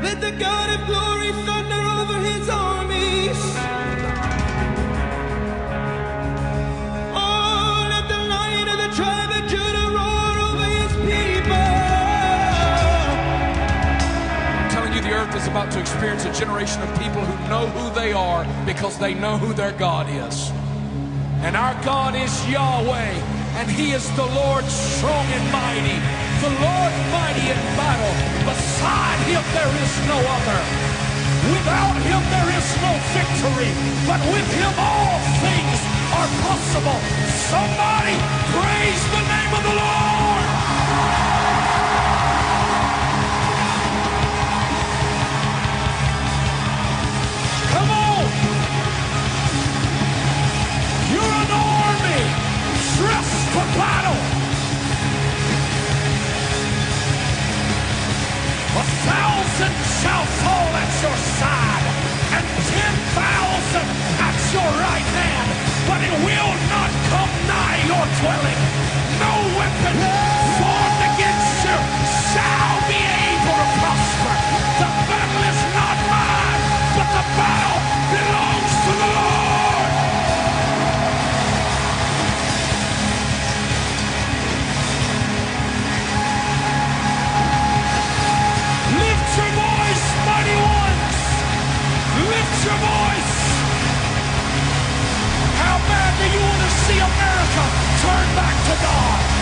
Let the God of glory thunder over his armies. Oh, let the lion of the tribe of Judah roar over his people. I'm telling you, the earth is about to experience a generation of people who know who they are because they know who their God is. And our God is Yahweh, and he is the Lord strong and mighty the Lord mighty in battle. Beside Him there is no other. Without Him there is no victory, but with Him all things are possible. Somebody praise the dwelling. No weapon formed against you shall be able to prosper. The battle is not mine, but the battle belongs to the Lord. Lift your voice, mighty ones! Lift your voice! How bad do you want to see America turn back to God?